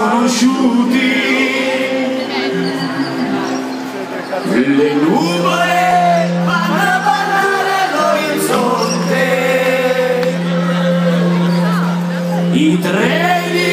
sconosciuti le nuvole vanno a ballare all'orizzonte i treni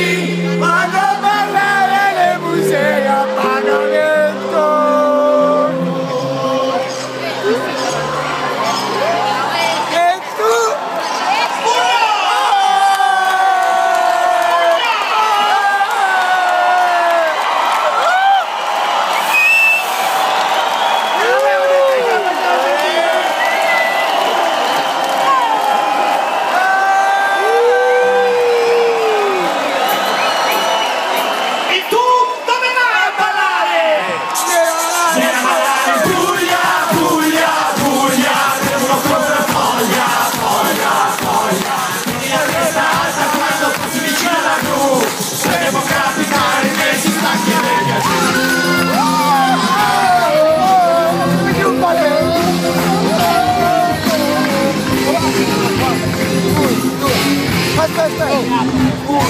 fast, fast, fast.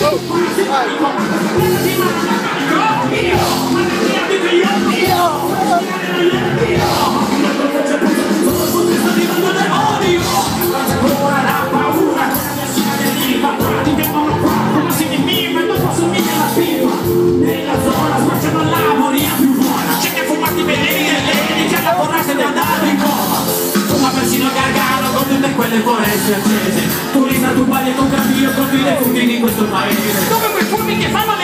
Go. Go. All right. Quelle foreste accese tu e tu cammino con i defunti di questo paese. Come quei fumi che fanno le